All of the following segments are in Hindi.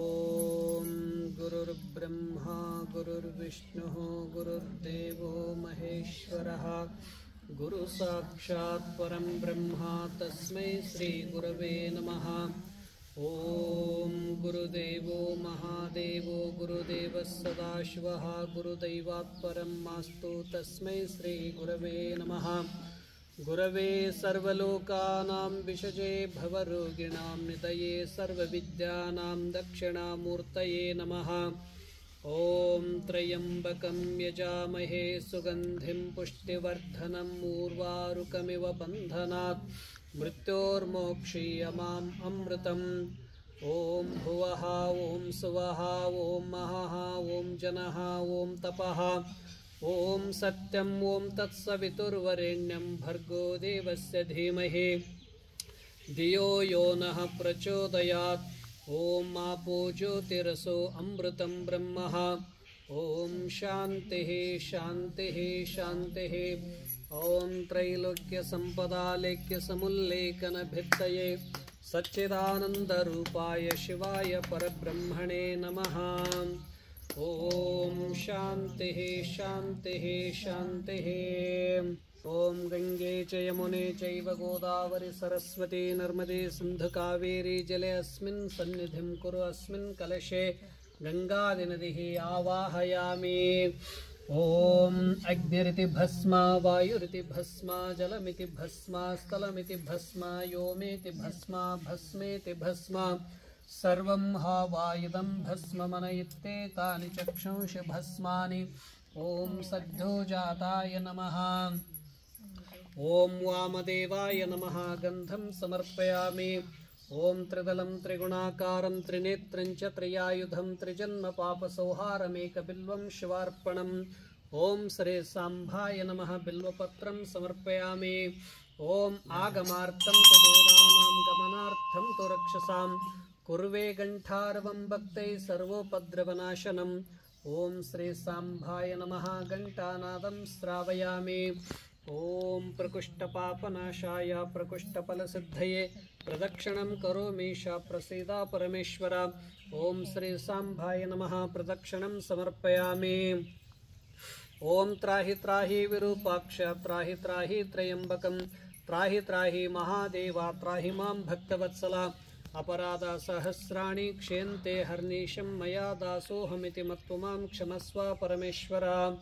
ॐ गुरुर्ब्रह्मा गुरुर्विष्णुः गुरुर्देवो महेश्वरः। गुरुसाक्षात् परं ब्रह्मा तस्मै श्रीगुरवे नमः। ॐ गुरुदेवो महादेवो गुरुदेवः सदाशिवः गुरुदैवात् परं मास्तु तस्मै श्रीगुरवे नमः गुरवे सर्वलोकानां विषजे भवरोगिणां निधये सर्वविद्यानां दक्षिणामूर्तये नमः। ॐ त्र्यम्बकं यजामहे सुगन्धिं पुष्टिवर्धनम् ऊर्वारुकमिव बन्धनात् मृत्योर्मोक्षीयमाम् अमृतम्। ॐ भुवः, ॐ सुवः, ॐ महः, ॐ जनः, ॐ तपः। ॐ सत्यम् ॐ तत्सवितुर्वरेण्यं भर्गो देवस्य धीमहि। धियो यो नः प्रचोदयात्। ॐ आपो ज्योतिरसो अमृतं ब्रह्मः। ॐ शान्तिः शान्तिः शान्तिः। ॐ त्रैलोक्यसम्पदालेख्यसमुल्लेखनभित्तये सच्चिदानन्दरूपाय शिवाय परब्रह्मणे नमः। ॐ शान्तिः शान्तिः शान्तिः। ॐ गङ्गे च यमुने चैव गोदावरि सरस्वती नर्मदे सिन्धुकावेरी जले अस्मिन् सन्निधिं कुरु अस्मिन् कलशे गङ्गादिनदिः आवाहयामि। ॐ अग्निरिति भस्मा वायुरिति भस्मा जलमिति भस्मा स्थलमिति भस्मा योमेति भस्मा भस्मेति भस्मा सर्वं हा वायुदं भस्ममन इत्येतानि चक्षुंषि भस्मानि। ॐ सद्योजाताय नमः। ॐ वामदेवाय नमः, गन्धं समर्पयामि। ॐ त्रिदलं त्रिगुणाकारं, त्रिनेत्रं च त्रियायुधं त्रिजन्मपापसंहारमेकबिल्वं शिवार्पणम्। ॐ श्री साम्भाय नमः, बिल्वपत्रं समर्पयामि। ॐ आगमार्थं च देवानां गमनार्थं तु रक्षसां कुर्वे घण्टारवं भक्तैः सर्वोपद्रवनाशनम् ॐ श्री साम्भाय नमः, घण्टानादं श्रावयामि। ॐ प्रकुष्ठपापनाशाय, प्रकुष्ठफलसिद्धये, प्रदक्षिणं करोमीशा प्रसीदा परमेश्वर। ॐ श्री साम्भाय नमः, प्रदक्षिणं समर्पयामि। ॐ त्राहि त्राहि विरूपाक्ष, त्राहि त्राहि त्र्यम्बकं त्राहि त्राहि महादेवा, त्राहि माँ भक्तवत्सला। अपराधसहस्राणि क्षेन्ते हर्निशं मया दासोऽहमिति मत्तु माँ क्षमस्व परमेश्वर।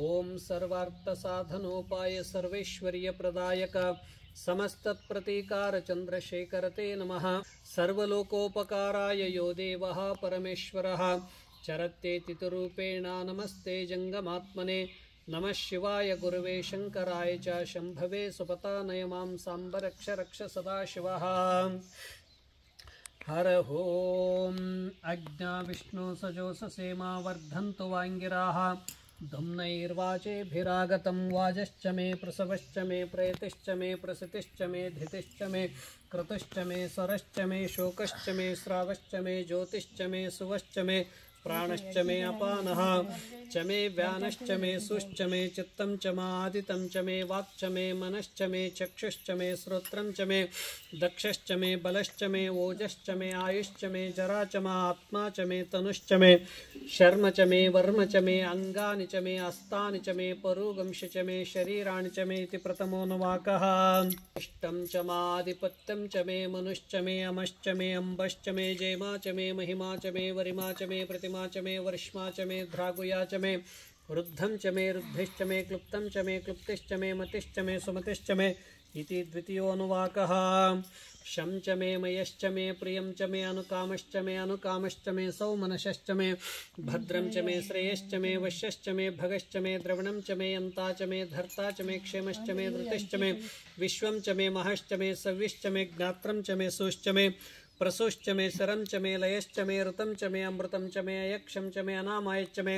ॐ सर्वार्थसाधनोपाय सर्वैश्वर्यप्रदायक। समस्तत्प्रतीकारचन्द्रशेखरते नमः। सर्वलोकोपकाराय यो देवः परमेश्वरः। चरत्येतिरूपेण नमस्ते जङ्गमात्मने। नमः शिवाय गुरवे शङ्कराय च शम्भवे सुपतानय माँ साम्ब रक्ष रक्ष सदाशिवः हर ओम अज्ञा विष्णु विष्णुसजोससेमा वर्धन्तु वाङ्गिराः। धुम्नैर्वाचेभिरागतं वाजश्च मे, प्रसवश्च मे, प्रेतिश्च मे, प्रसृतिश्च मे, धितिश्च मे, क्रतुश्च मे स्वरश्च मे, शोकश्च मे, श्रावश्च मे, ज्योतिश्च मे, सुवश्च मे। प्राणश्च मे अपानः च मे व्यानश्च मे सुश्च मे चित्तं च मादितं च मे वाक्च मे मनश्च मे चक्षुश्च मे श्रोत्रं च मे दक्षश्च मे बलश्च मे ओजश्च मे आयुश्च मे जरा च आत्मा च मे तनुश्च मे शर्म च मे वर्म च मे अङ्गानि च मे अस्तानि च मे परुगंश च मे शरीराणि च मे प्रथमो नवाकः इष्टं च च मे मनुश्च मे अमश्च मे अम्बश्च मे जयमा च मे महिमा च मे वरिमा च मे प्रतिमा च मे वर्ष्मा च मे ध्रागुया च मे रुद्धं च मे रुद्धिश्च मे क्लुप्तं च मे क्लुप्तिश्च मे मतिश्च मे सुमतिश्च मे इति द्वितीयोऽनुवाकः शं च मे मयश्च मे प्रियं च मे अनुकामश्च मे अनुकामश्च मे सौमनशश्च मे भद्रं च मे श्रेयश्च मे वश्यश्च मे भगश्च मे द्रवणं च मे यन्ता च मे धर्ता च मे क्षेमश्च मे धृतिश्च मे विश्वं च मे महश्च मे सव्यश्च मे ज्ञात्रं च मे सुश्च मे प्रसूश्च मे शरम च मे लयश्च मे ऋतम च मे अमृतम च मे अयक्षम च मे अनामायश्च मे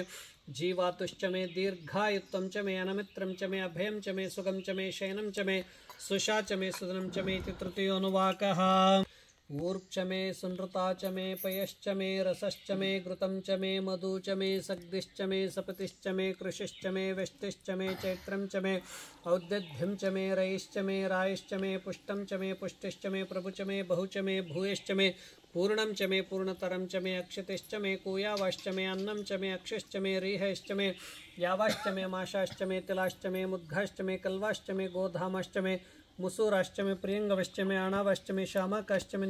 जीवातुश्च मे दीर्घायुत्वं च मे अनमित्रं च मे अभयं च मे सुखम च मे शयनम च मे सुषा च मे सुदनं च मे इति तृतीयोऽनुवाकः ऊर्क्ष मे सुनृता च मे पयश्च मे रसश्च मे घृतं च मे मधु च मे सग्दिश्च मे सपतिश्च मे कृषिश्च मे व्यष्टिश्च मे चैत्रं च मे औद्यद्भ्यं च मे रयिश्च मे रायश्च मे पुष्टं च मे पुष्टिश्च मे प्रभु च मे बहु च मे भूयश्च मे पूर्णं च मे पूर्णतरं च मे अक्षतिश्च मे कूयावाश्च मे अन्नं च मे अक्षश्च मे रीहश्च मे यावाश्च मे माशाश्च मे तिलाश्च मे मुद्घाश्च मे कल्वाश्च मे गोधामश्च मे मुसूराश्च मे प्रियङ्गवश्च मे आणावश्च मे शामकश्च मे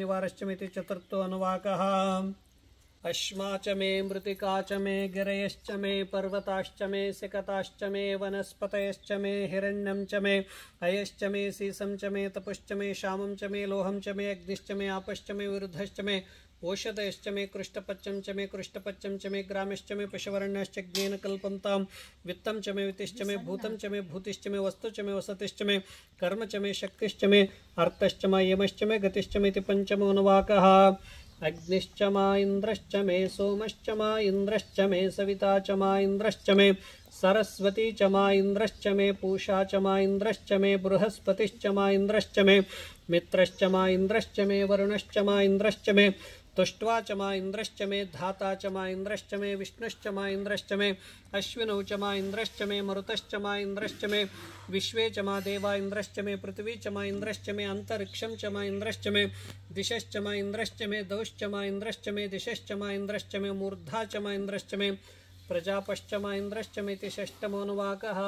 अश्मा च मे मृत्तिका च मे गिरयश्च मे पर्वताश्च मे सिकताश्च मे वनस्पतयश्च मे हिरण्यं च मे अयश्च मे सीसं च मे तपुश्च मे श्यामं च मे लोहं च मे अग्निश्च मे आपश्च मे विरुद्धश्च मे ओषधयश्च मे कृष्टपच्चं च मे कृष्टपच्चं च मे ग्रामश्च मे पशुवर्ण्यश्च ज्ञेन कल्पन्तां वित्तं च मे वितिश्च मे भूतं च मे भूतिश्च मे वस्तु च मे वसतिश्च मे कर्म च मे शक्तिश्च मे अर्थश्च मा यमश्च मे गतिश्च मे इति पञ्चमोऽनुवाकः अग्निश्च मा इन्द्रश्च मे, सोमश्च मा इन्द्रश्च मे, सविता च मा इन्द्रश्च मे, सरस्वती च मा इन्द्रश्च मे, पूषा च मा इन्द्रश्च मे, बृहस्पतिश्च मा इन्द्रश्च मे, मित्रश्च मा इन्द्रश्च मे, वरुणश्च मा इन्द्रश्च मे तुष्ट्वा च मा इन्द्रश्च मे धाता च मा इन्द्रश्च मे विष्णुश्च मा इन्द्रश्च मे अश्विनौ च मा इन्द्रश्च मे मरुतश्च मा इन्द्रश्च मे विश्वे च मा देवा इन्द्रश्च मे पृथ्वी च मा इन्द्रश्च मे अन्तरिक्षं च मा इन्द्रश्च मे दिशश्च मा इन्द्रश्च मे दौश्च मा इन्द्रश्च मे दिशश्च मा इन्द्रश्च मे मूर्धा च मा इन्द्रश्च मे प्रजापश्च मा इन्द्रश्च मे इति षष्टमोऽनुवाकः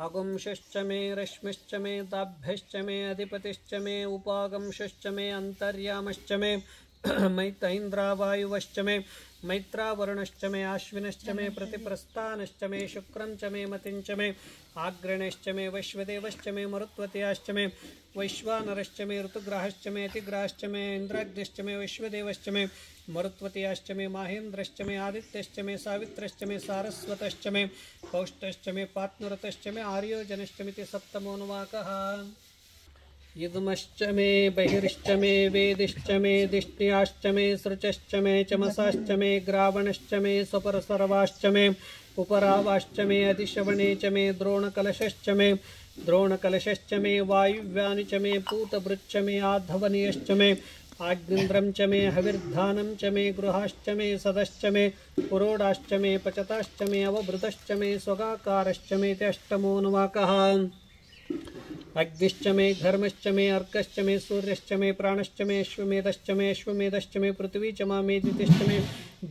अगुंशश्च मे रश्मिश्च मे ताभ्यश्च मे अधिपतिश्च मे उपागंशश्च मे अन्तर्यामश्च मे मैत्रैन्द्रावायुवश्च मे, मैत्रावरुणश्च मे आश्विनश्च मे, प्रतिप्रस्थानश्च मे शुक्रं च मे मतिं च मे आग्रणश्च मे, वैश्वदेवश्च मे, मरुत्वत्याश्च मे, वैश्वानरश्च मे, ऋतुग्राहश्च मे, अतिग्राहश्च मे, इन्द्राग्निश्च मे, वैश्वदेवश्च मे, मरुत्वत्याश्च मे, माहेन्द्रश्च मे, आदित्यश्च मे, सावित्रश्च मे, सारस्वतश्च मे, पौष्टश्च मे पात्नुरतश्च मे, आर्योजनश्च मिति सप्तमोऽनुवाकः। इदमश्च मे बहिर्श्च मे वेदिश्च मे दिष्ट्याश्च मे सृचश्च मे चमसाश्च मे ग्रावणश्च मे स्वपरसर्वाश्च मे उपरावाश्च मे अधिशवणे च मे द्रोणकलशश्च मे द्रोणकलशश्च मे वायुव्यानि च मे पूतभृच्च मे आधवनीयश्च मे आग्निन्द्रं च मे हविर्धानं च मे गृहाश्च मे सदश्च मे पुरोडाश्च मे पचताश्च मे अवभृतश्च मे स्वगाकारश्च मे इति अष्टमोऽनुवाकः अग्निश्च मे घर्मश्च मे अर्कश्च मे सूर्यश्च मे प्राणश्च मे अश्वमेधश्च मे अश्वमेधश्च मे पृथ्वी च मा मे दितिश्च मे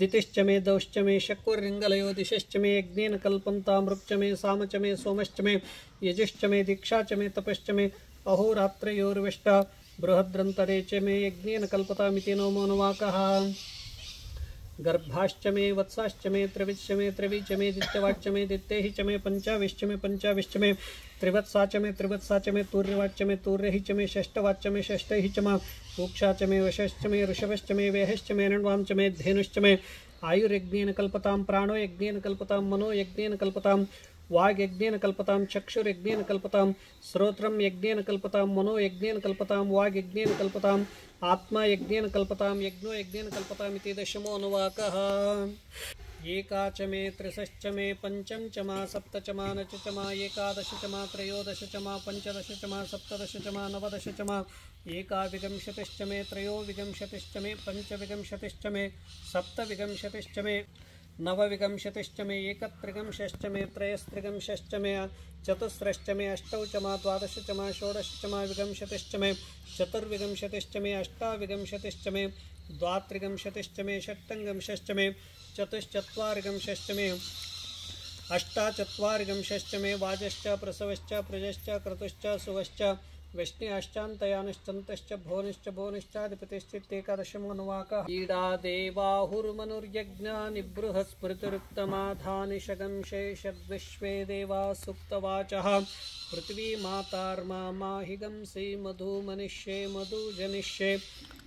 दितिश्च मे दौश्च मे शक्कुर्रिङ्गलयो दिशश्च मे यज्ञेन कल्पन्तामृक्च मे साम च मे सोमश्च मे यजिश्च मे दीक्षा च मे तपश्च मे अहोरात्रयोर्विष्टा बृहद्रन्तरे च मे यज्ञेन कल्पतामिति नोमोऽनुवाकः गर्भाश्च मे वत्साश्च मे त्रिविश्च मे त्रिवीच मे दित्यवाच्च मे दित्यैः च मे पञ्चाविश्च मे पञ्चाविश्च मे त्रिवत्सा च मे त्रिवत्सा च मे तूर्यवाच्य मे तूर्यैः च मे षष्ठवाच्च मे षष्ठैः च मा पूक्षा च मे वशश्च मे ऋषभश्च मे वेहश्च मे णवां च मे धेनुश्च मे आयुर्यज्ञेन कल्पतां प्राणो यज्ञेन कल्पतां मनो यज्ञेन कल्पतां वाग्यज्ञेन कल्पतां चक्षुर्यज्ञेन कल्पतां श्रोत्रं यज्ञेन कल्पतां मनो यज्ञेन कल्पतां, वाग्यज्ञेन कल्पताम् आत्मा यज्ञेन कल्पतां यज्ञो यज्ञेन कल्पतामिति दशमोऽनुवाकः। एका च मे त्रिशश्च मे पञ्चम च मा सप्त च मा नच च मा एकादश च मा त्रयोदश च मा पञ्चदश च मा सप्तदश च मा नवदश च मा एकाविंशतिश्च मे त्रयोविंशतिश्च मे पञ्चविंशतिश्च मे सप्तविंशतिश्च मे नवविंशतिश्च मे एकत्रिंशश्च मे त्रयस्त्रिंशश्च मे चतुस्रश्च मे अष्टौ च मा द्वादश च मा षोडश च मा विंशतिश्च मे चतुर्विंशतिश्च मे अष्टाविंशतिश्च मे द्वात्रिंशतिश्च मे षट्टङ्गंशश्च मे चतुश्चत्वारिंशश्च मे अष्टाचत्वारिंशश्च मे वाजश्च प्रसवश्च, प्रजश्च, क्रतुश्च, सुवश्च वैष्ण्याश्चान्तयानुश्चन्तश्च भुवनश्च भुवनिश्चाधिपतिश्चित्तेकादशमनुवाकः ईडा देवाहुर्मनुर्यज्ञानि बृहस्पृतिरुक्तमाधानि शगंशे षद्विश्वे देवा सुप्तवाचः पृथ्वी मातार्मा माहि गंसि मधु मधु जनिष्ये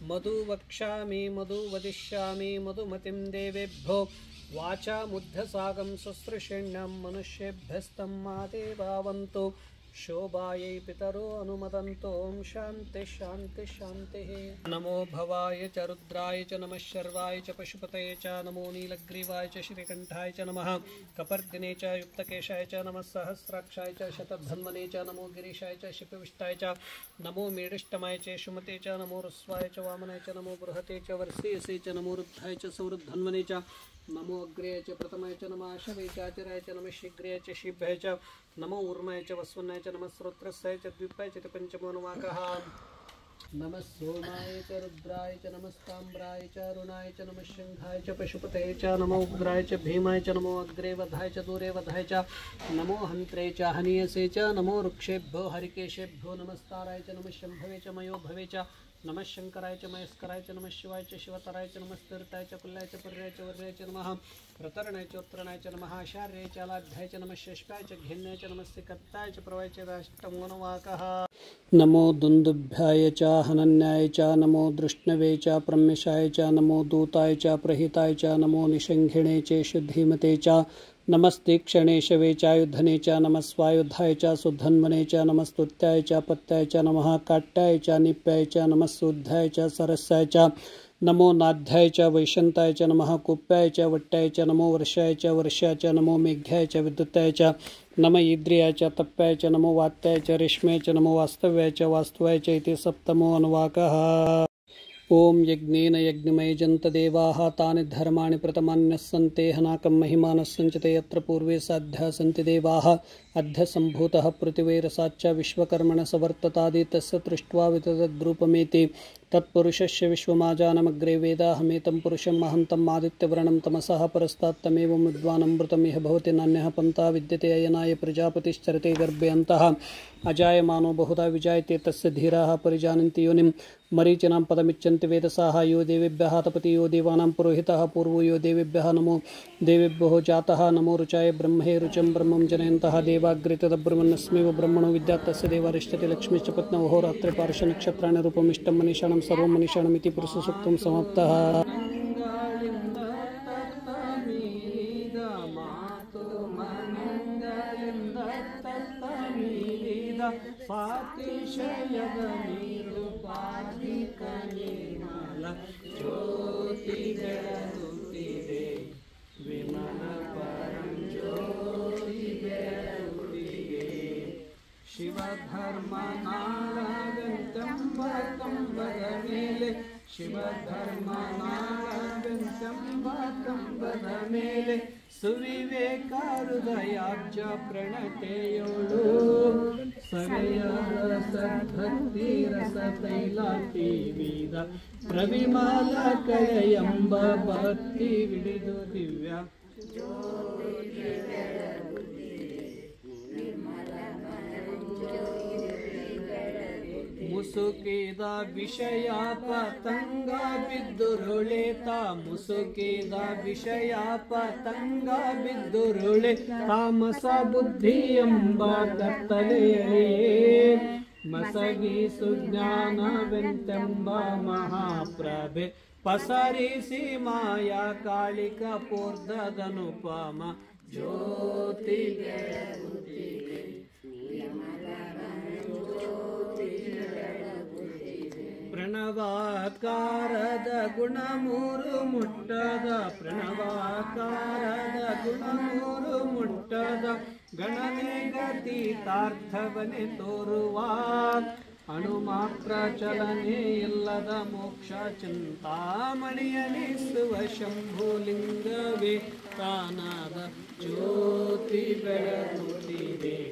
मधु वक्ष्यामि मधु वदिष्यामि मधुमतिं देवेभ्यो। वाचामुद्धसागं शुश्रूषेण्यं मनुष्येभ्यस्तं मा देवावन्तु। शोभायै पितरो अनुमदन्तो। शान्ति शान्ति, शान्तिः। नमो भवाय च रुद्राय च नमः शर्वाय च पशुपतये च नमो नीलग्रीवाय च श्रीकण्ठाय च नमः। कपर्दिने च, युक्तकेशाय च नमः, सहस्राक्षाय च शतधन्वने च नमो गिरीशाय च शिपविष्टाय च नमो मेडिष्टमाय च शुमते च नमो रुस्वाय च, वामनाय च नमो बृहते च वर्षेयसे च नमो रुद्धाय च सौरुद्धन्वने च नमो अग्र्याय च, प्रथमाय च नमः, आशवे च च, नमः शीघ्राय च शीभ्याय च। नमो ऊर्माय च वस्वन्नाय च नमः श्रोत्रस्याय च द्वीपाय च इति पञ्चमोऽनुवाकः। नमः सोमाय च रुद्राय च नमस्ताम्राय च अरुणाय च नमः शङ्खाय च पशुपते च नमो उग्राय च भीमाय च नमो अग्रे वधाय च दूरे वधाय च नमो हन्त्रे च हनीयसे च नमो वृक्षेभ्यो हरिकेशेभ्यो नमस्ताराय च नमः शम्भवे च मयो भवे च नमः शङ्कराय च मयस्कराय च नमः शिवाय च शिवतराय च नमः स्थिरताय च कुल्याय च पर्याय च वर्याय च नमः प्रतरणाय च उत्तरणाय च नमः आशार्याय च लाभ्याय च नमः शष्पाय च घेन्याय च नमः सिकत्ताय च प्रवाय च राष्टमोनुवाकः नमो दुन्दुभ्याय च हनन्याय च नमो दृष्णवे च प्रम्यशाय च नमो दूताय च प्रहिताय च नमो निषङ्घिणे च शुद्धीमते च नमस्ते क्षणेशवे चायुधने च, नमस्वायुधाय च, सुधन्वने च, नमस्तुत्याय च, पत्याय च, नमः काट्याय च, निप्याय च नमस्सुद्धाय च सरस्याय च, नमो नाध्याय च वैशन्ताय च, नमः कुप्याय च वट्टाय च, नमो वर्षाय च वर्षाय च, नमो मेघ्याय च विद्युताय च, नम ईद्रियाय च, तप्याय च, नमो वात्याय च, रेश्म्याय च, नमो वास्तव्याय च, वास्तवाय च इति सप्तमो अनुवाकः। ॐ यज्ञ यज्ञमय देवाः तानि धर्माणि प्रथमान्यः सन्ते हनाकं महिमानः सञ्चते यत्र पूर्वे साध्या सन्ति देवाः। अद्य सम्भूतः पृथिवीरसाच्च विश्वकर्मण सवर्ततादितस्य दृष्ट्वा वितद्रूपमेति तत्पुरुषस्य विश्वमाजानमग्रे वेदाहमेतं पुरुषं महन्तम् आदित्यव्रणं तमसः परस्तात्तमेवं विद्वानमृतम् इह भवति नान्यः पन्था विद्यते अयनाय प्रजापतिश्चरते गर्भे अन्तः अजायमानो बहुधा विजायते तस्य धीराः परिजानन्ति योनिं मरीचिनां पदमिच्छन्ति वेदसाः यो देवेभ्यः तपति यो देवानां पुरोहितः पूर्वो यो देवेभ्यः नमो देवेभ्यो जातः नमो रुचाय ब्रह्मे रुचं ब्रह्मं जनयन्तः देवाग्रे तदब्रह्मणस्मेव ब्रह्मणो विद्या तस्य देवारिष्ठते लक्ष्मीश्च पत्नवहोरात्रे पार्श्वनक्षत्राणि रूपमिष्टं मनीषाणं सर्वं मनीषाणमिति पुरुषसूक्तं समाप्तः। ज्योतिजयति धर्मं तम्ब कम्बद मेले शिवधर्म वम्ब कम्बद मेले सुविवे हृदयजप्रणतयो समयसैला प्रविमाला कलयम्ब भि द्या ಮುಸುಕಿದ ವಿಷಯ ಪತಂಗ ಬಿದ್ದುರುಳಿತ ಮುಸುಕಿದ ವಿಷಯ ಪತಂಗ ಬಿದ್ದುರುಳೆ ತಾಮಸ ಬುದ್ಧಿ ಎಂಬ ಕತ್ತಲೆಯೇ ಮಸಗಿ ಸುಜ್ಞಾನವೆಂತೆಂಬ ಮಹಾಪ್ರಭೆ ಪಸರಿಸಿ ಮಾಯಾ ಕಾಳಿಕ ಪೂರ್ಧದನುಪಮ ಜ್ಯೋತಿ ಬೆಳಗುತ್ತಿದೆ ಪ್ರಣವಾಕಾರದ ಗುಣ ಮೂರು ಮುಟ್ಟದ ಪ್ರಣವಾಕಾರದ ಗುಣ ಮೂರು ಮುಟ್ಟದ, ಗಣನೆ ಗತೀತಾರ್ಥವನೆ ತೋರುವ ಅಣು ಮಾತ್ರ ಚಲನೆ ಇಲ್ಲದ ಮೋಕ್ಷ ಚಿಂತಾಮಣಿಯನಿಸುವ ಶಂಭುಲಿಂಗವೇ ತಾನಾದ ಜ್ಯೋತಿ ಬೆಳಗುತ್ತಿದೆ.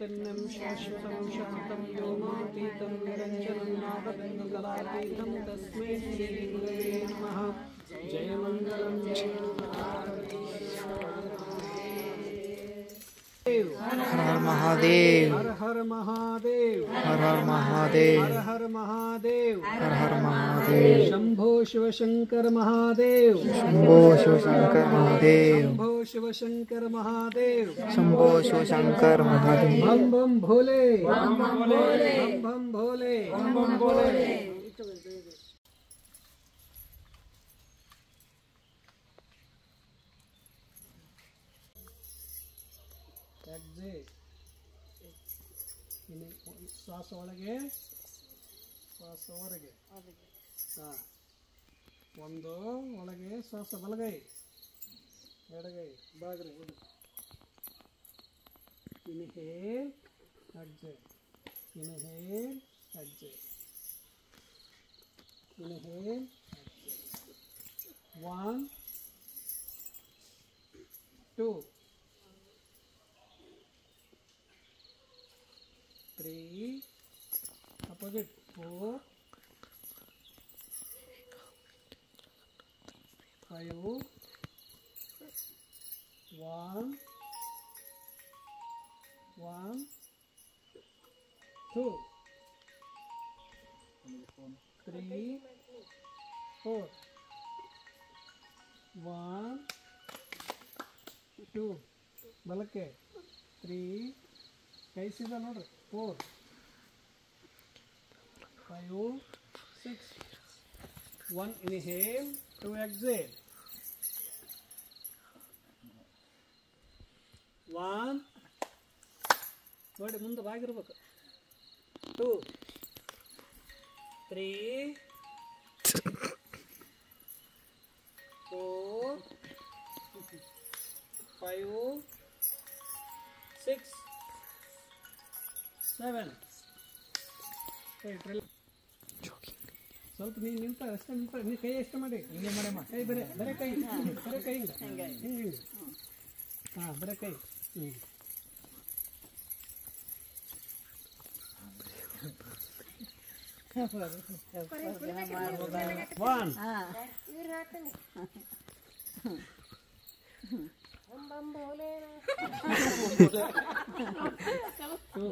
चैतन्यं शाश्वत शांत व्योमातीतं निरञ्जनं नागबन्धकलातीतं तस्मै श्रीगुरवे जय मङ्गलं हर हर महादेव। हर हर महादेव। हर हर महादेव। हर हर महादेव हर हर महादेव शंभो शिव शंकर महादेव। शंभो शिव शंकर महादेव। शंभो शिव शंकर महादेव। शंभो शिव शंकर महादेव बम बम भोले। बम बम भोले। बम बम भोले। ಶ್ವಾಸ ಒಳಗೆ ಶ್ವಾಸ ಹೊರಗೆ ಹಾಂ ಒಂದು ಒಳಗೆ ಶ್ವಾಸ ಬಲಗೈ ಎಡಗೈ ಬಾಗ್ರಿ ಒಂದು inhale exhale inhale exhale inhale one two one, two, ಬಲಕ್ಕೆ ತ್ರೀ ಕೈ ಸೀದಾ ನೋಡ್ರಿ four five six one inhale two exhale one ನೋಡಿ ಮುಂದೆ ಬಾಗಿರ್ಬೇಕು two three four five six seven ಸ್ವಲ್ಪ ನೀನು ನಿಂತ ಅಷ್ಟೇ ನಿಂತ ನೀ ಕೈ ಎಷ್ಟು ಮಾಡಿ ಹಿಂಗೆ ಮಾಡಮ್ಮ ಕೈ ಬರೇ ಬರೇ ಕೈ ಬರೇ ಕೈ ಹಿಂಗೆ ಹಿಂಗೆ ಹಿಂಗೆ ಹಾಂ ಬರೇ ಕೈ ಹ್ಞೂ ಒನ್ ಟೂ